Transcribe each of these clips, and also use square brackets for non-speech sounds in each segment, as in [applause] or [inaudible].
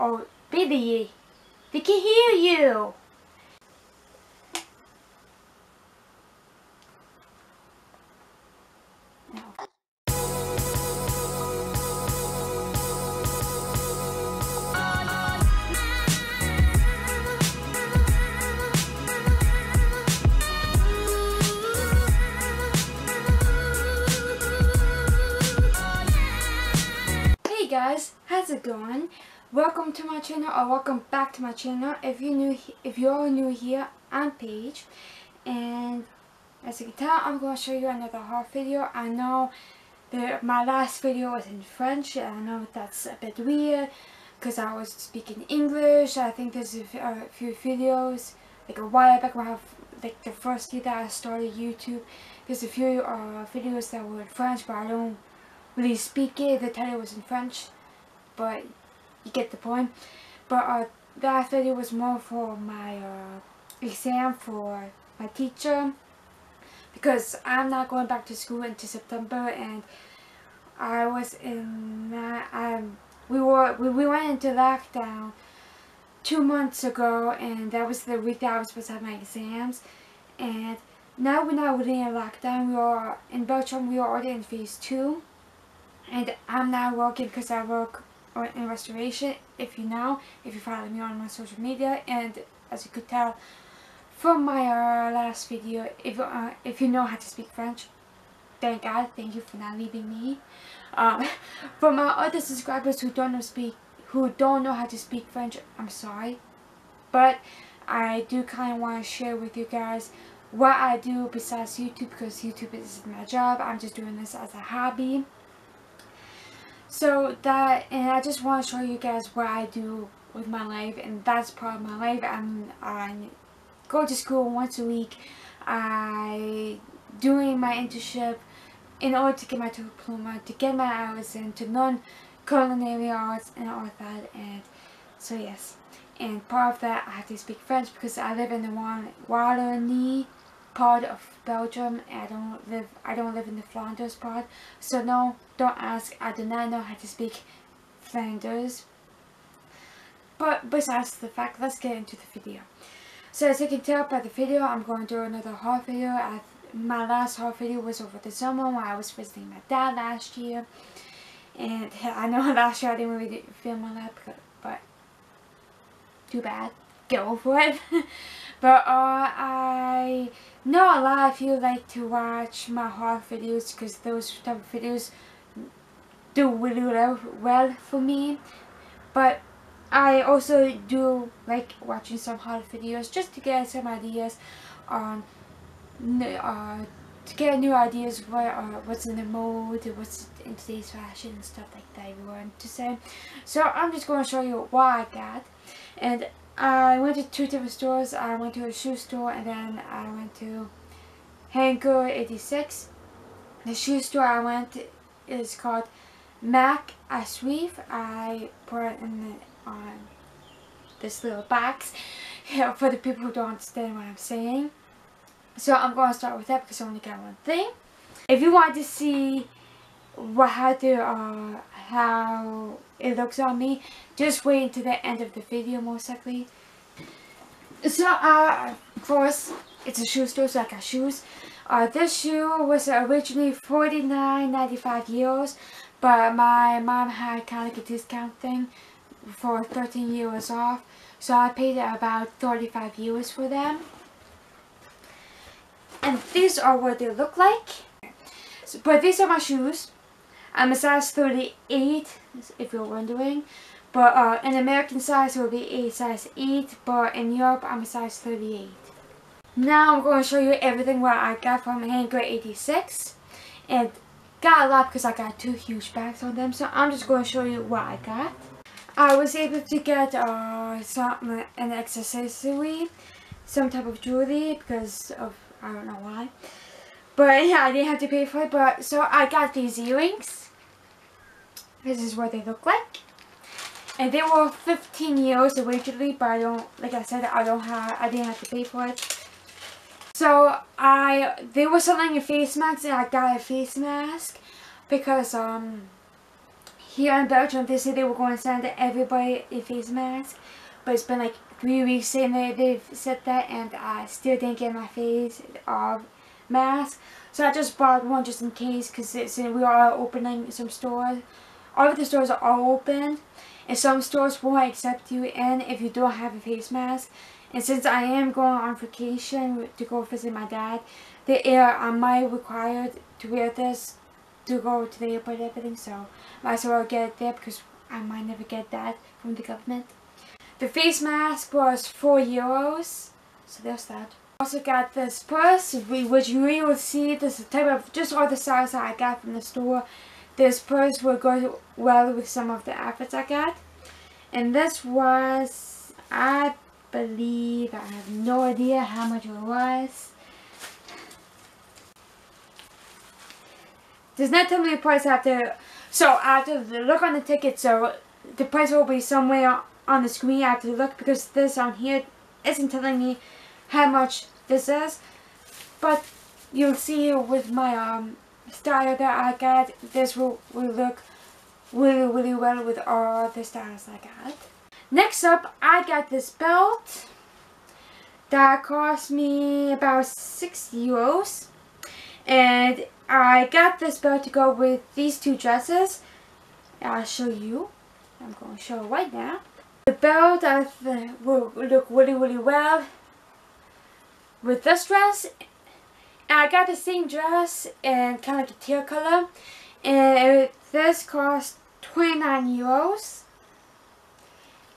Oh, baby, they can hear you. Hey guys, how's it going? Welcome to my channel or welcome back to my channel. If you're new, if you're new here, I'm Paige, and as you can tell, I'm going to show you another haul video. I know that my last video was in French, and I know that's a bit weird because I was speaking English. I think there's a, a few videos like a while back when I have like the first year that I started YouTube. There's a few uh, videos that were in French, but I don't really speak it. The title was in French, but you get the point. But uh, that video was more for my uh, exam for my teacher. Because I'm not going back to school until September and I was in that um we were we, we went into lockdown two months ago and that was the week that I was supposed to have my exams. And now we're not really in lockdown. We are in Belgium we are already in phase two. And I'm not working because I work in restoration if you know if you follow me on my social media and as you could tell from my uh, last video if uh, if you know how to speak French thank God thank you for not leaving me. Um, [laughs] for my other subscribers who don't know speak who don't know how to speak French I'm sorry but I do kind of want to share with you guys what I do besides YouTube because YouTube is my job. I'm just doing this as a hobby so that, and I just want to show you guys what I do with my life, and that's part of my life. I'm, I go to school once a week. I doing my internship in order to get my diploma, to get my hours in, to learn culinary arts and all that. And so yes, and part of that I have to speak French because I live in the Wallonie part of Belgium. I don't live I don't live in the Flanders part. So no, don't ask. I do not know how to speak Flanders. But besides the fact, let's get into the video. So as you can tell by the video, I'm going to do another haul video. I, my last haul video was over the summer when I was visiting my dad last year. And [laughs] I know [laughs] last year I didn't really film a lot, but too bad. Get over it. [laughs] but uh, I know a lot of you like to watch my haul videos because those type of videos do really well for me. But I also do like watching some haul videos just to get some ideas on uh, to get new ideas what uh, what's in the mode, what's in today's fashion and stuff like that you want to say. So I'm just going to show you what I got and I went to two different stores. I went to a shoe store and then I went to Hangar 86. The shoe store I went is called Mac Asweef. I put it in the, on this little box [laughs] for the people who don't understand what I'm saying. So I'm going to start with that because I only got one thing. If you want to see what how to uh, how it looks on me. Just wait until the end of the video most likely. So, uh, of course, it's a shoe store, so I got shoes. Uh, this shoe was originally 49.95 euros, but my mom had kind of like a discount thing for 13 euros off. So I paid about 35 euros for them. And these are what they look like. So, but these are my shoes. I'm a size 38, if you're wondering. But uh, in American size, it will be a size 8. But in Europe, I'm a size 38. Now I'm going to show you everything what I got from Hangar 86. And got a lot because I got two huge bags on them. So I'm just going to show you what I got. I was able to get uh, some, an accessory, some type of jewelry because of, I don't know why. But yeah, I didn't have to pay for it. But so I got these earrings. This is what they look like. And they were 15 euros originally, but I don't, like I said, I don't have, I didn't have to pay for it. So I, they were selling a face mask and I got a face mask because um, here in Belgium, they said they were going to send everybody a face mask. But it's been like three weeks that they've said that and I still didn't get my face uh, mask. So I just bought one just in case because we are opening some stores. All of the stores are all open and some stores won't accept you in if you don't have a face mask. And since I am going on vacation to go visit my dad, they are I um, might required to wear this to go to the airport and everything. So might as well get it there because I might never get that from the government. The face mask was 4 euros. So there's that. Also got this purse, which you will see this type of just all the that I got from the store. This purse will go well with some of the outfits I got. And this was, I believe, I have no idea how much it was. Does not tell me the price after, so I have look on the ticket, so the price will be somewhere on the screen. I have to look because this on here isn't telling me how much this is. But you'll see with my um style that I got, this will, will look really really well with all the styles I got. Next up, I got this belt that cost me about 6 euros. And I got this belt to go with these two dresses. I'll show you. I'm going to show right now. The belt I will look really really well with this dress and I got the same dress in kind of like a teal color. And this cost 29 euros.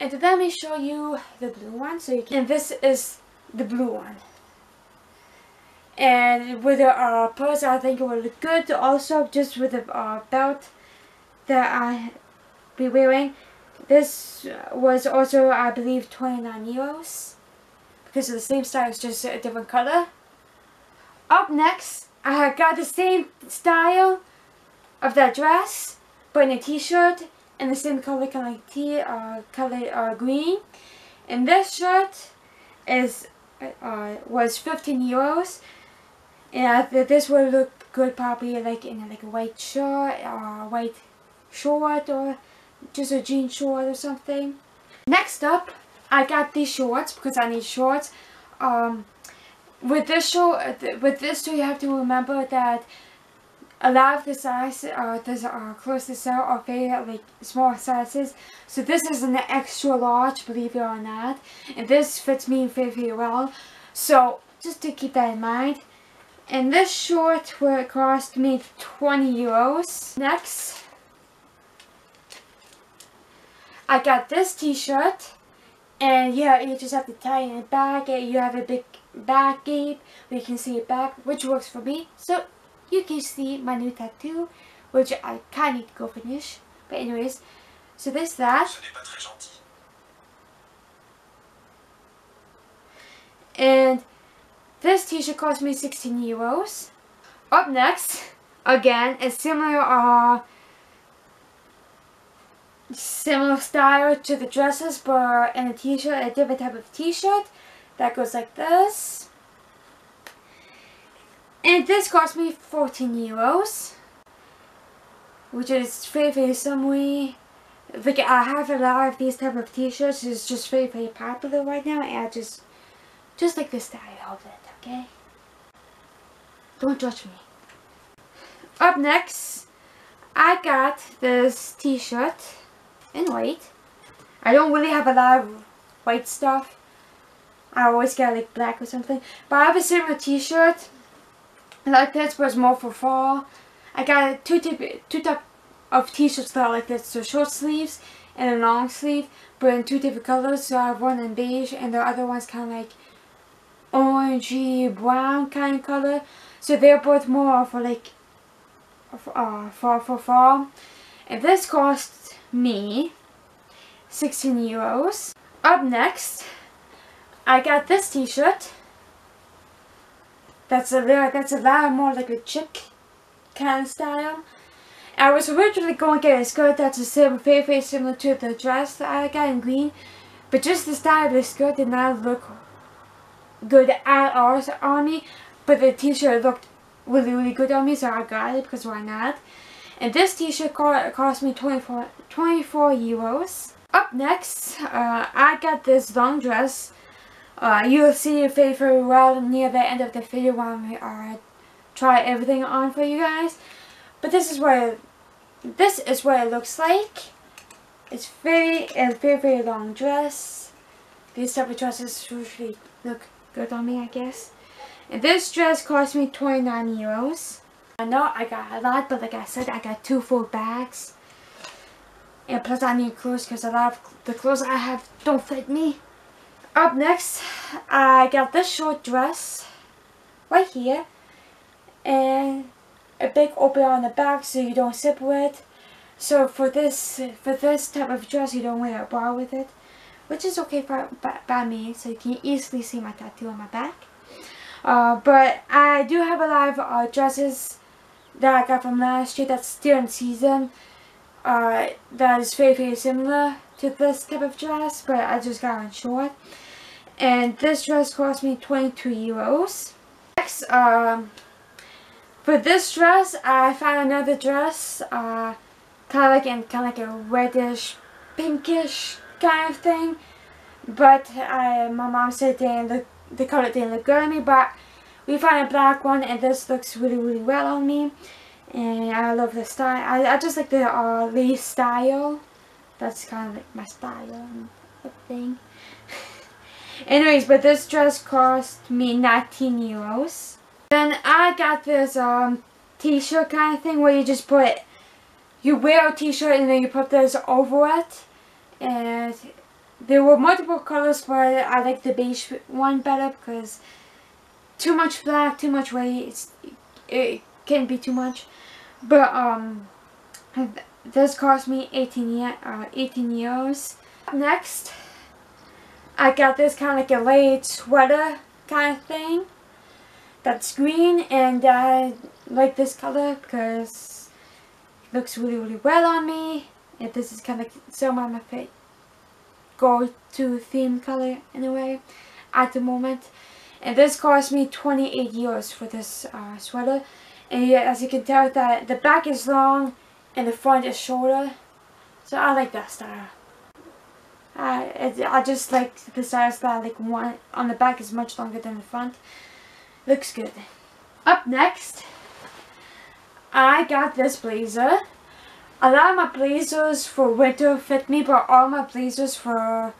And let me show you the blue one so you can and this is the blue one. And with the uh, purse I think it will look good. Also just with the uh, belt that I be wearing this was also I believe 29 euros. Because of the same style, it's just a different color. Up next, I got the same style of that dress, but in a t-shirt, in the same color, kind of tea, uh, color uh, green. And this shirt is uh, was 15 euros. And I thought this would look good probably like in like a white shirt or white short or just a jean short or something. Next up, I got these shorts because I need shorts. Um, with this short, with this you have to remember that a lot of the sizes, uh, the uh, clothes to sell are very like small sizes. So this is an extra large, believe it or not, and this fits me very very well. So just to keep that in mind. And this short will cost me 20 euros. Next, I got this t-shirt and yeah, you just have to tie it back. and You have a big back gape where you can see it back, which works for me. So you can see my new tattoo, which I kind of need to go finish. But anyways, so this that. And this t-shirt cost me 16 euros. Up next, again, a similar uh, similar style to the dresses but in a t-shirt, a different type of t-shirt that goes like this. And this cost me 14 euros, which is very, very summery. Like I have a lot of these type of t-shirts, it's just very, very popular right now, and I just, just like the style of it, okay? Don't judge me. Up next, I got this t-shirt in white. I don't really have a lot of white stuff. I always get like black or something. But I have a similar t-shirt like this but it's more for fall. I got two two type of t-shirts that are like this. So short sleeves and a long sleeve but in two different colors. So I have one in beige and the other one's kind of like orangey brown kind of color. So they're both more for like uh, for, for fall. And this costs me 16 euros. Up next, I got this t-shirt. That's a that's a lot more like a chick kind of style. I was originally going to get a skirt that's a similar, very, very similar to the dress that I got in green. But just the style of the skirt did not look good at all on me. But the t-shirt looked really, really good on me, so I got it because why not? And this t-shirt cost me 24, 24 euros. Up next, uh, I got this long dress. Uh, you'll see it very, very well near the end of the video when we uh, try everything on for you guys. But this is what it, this is what it looks like. It's very, a very, very long dress. These type of dresses usually look good on me, I guess. And this dress cost me 29 euros. I know I got a lot, but like I said, I got two full bags. And plus I need clothes because a lot of the clothes I have don't fit me. Up next, I got this short dress right here. And a big open on the back so you don't zip it. So for this for this type of dress you don't wear a bra with it. Which is okay for, by, by me so you can easily see my tattoo on my back. Uh, but I do have a lot of uh, dresses that I got from last year that's still in season. Uh, that is very very similar to this type of dress but I just got it short. And this dress cost me 22 euros. Next, um, for this dress, I found another dress, uh, kind of like in kind of like a reddish, pinkish kind of thing. But I, my mom said they look, the color didn't look good on me, but we found a black one and this looks really, really well on me. And I love the style. I, I just like the uh, lace style. That's kind of like my style thing. Anyways, but this dress cost me 19 euros. Then I got this um, t-shirt kind of thing where you just put, you wear a t-shirt and then you put this over it. And there were multiple colors but I like the beige one better because too much black, too much white, it can be too much. But um, this cost me 18, uh, 18 euros. Next, I got this kind of like a laid sweater kind of thing that's green and I like this color because it looks really really well on me. And this is kind of so my favorite go to theme color anyway at the moment. And this cost me 28 euros for this uh, sweater. And yeah, as you can tell that the back is long and the front is shorter. So I like that style I, I just like the style style like one on the back is much longer than the front Looks good. Up next, I got this blazer. A lot of my blazers for winter fit me, but all my blazers for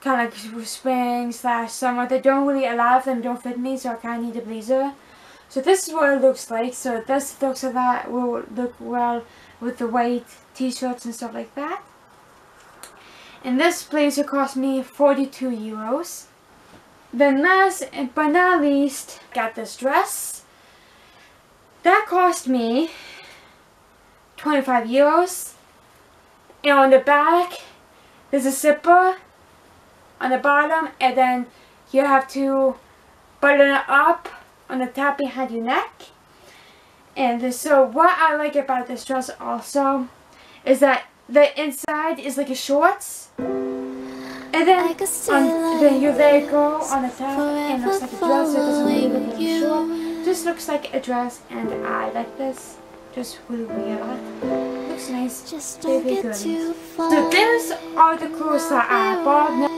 kind of like spring slash summer, they don't really, a lot of them don't fit me, so I kind of need a blazer. So this is what it looks like. So this looks a lot, will look well with the white t-shirts and stuff like that. And this blazer cost me 42 euros. Then last but not least, got this dress. That cost me 25 euros. And on the back, there's a zipper on the bottom and then you have to button it up on the top behind your neck. And so what I like about this dress also is that the inside is like a shorts. And then, um, then you let it go on the top and looks like a dress. It doesn't really look like a short. Just looks like a dress and I like this. Just really weird. Looks nice. Just very, very good. So these are the clothes that I bought.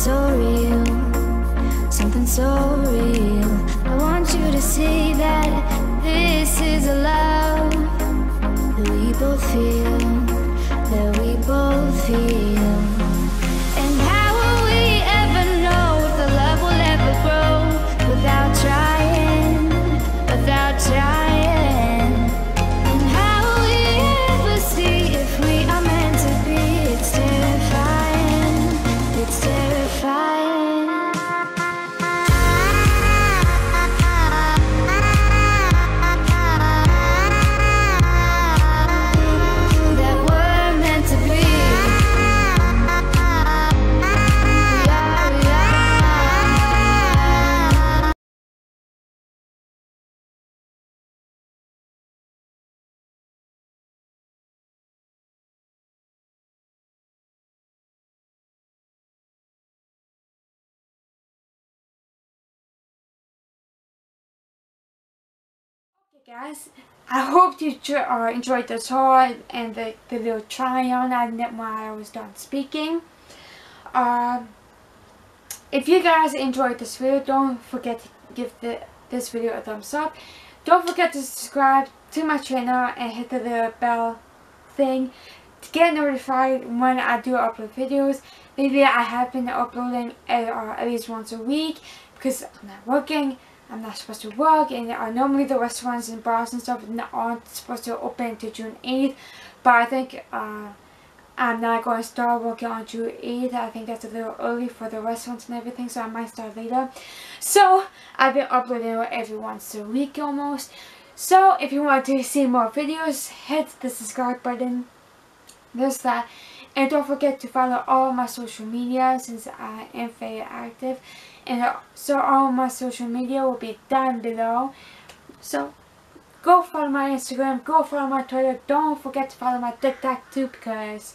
So real, something so real. I want you to see that this is a love that we both feel, that we both feel. Guys, I hope you uh, enjoyed the tour and the, the little try on I while I was done speaking. Um, if you guys enjoyed this video, don't forget to give the, this video a thumbs up. Don't forget to subscribe to my channel and hit the little bell thing to get notified when I do upload videos. Lately I have been uploading uh, at least once a week because I'm not working. I'm not supposed to work and uh, normally the restaurants and bars and stuff aren't supposed to open until June 8th but I think uh, I'm not going to start working on June 8th. I think that's a little early for the restaurants and everything so I might start later. So I've been uploading every once a week almost. So if you want to see more videos hit the subscribe button. There's that. And don't forget to follow all my social media since I am very active. And uh, so all my social media will be down below. So go follow my Instagram, go follow my Twitter. Don't forget to follow my TikTok too because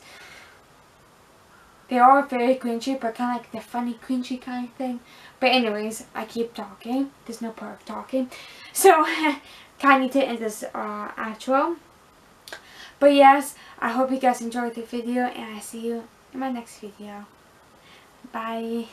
they are very cringy but kind of like the funny cringy kind of thing. But anyways, I keep talking. There's no point of talking. So [laughs] kind of need to end this uh, outro. But yes, I hope you guys enjoyed the video and I see you in my next video. Bye.